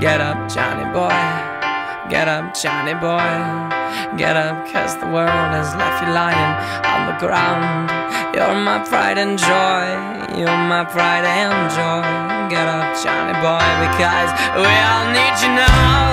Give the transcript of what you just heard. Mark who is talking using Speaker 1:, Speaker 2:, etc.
Speaker 1: Get up, Johnny boy. Get up, Johnny boy. Get up, cause the world has left you lying on the ground. You're my pride and joy. You're my pride and joy. Get up, Johnny boy, because we all need you now.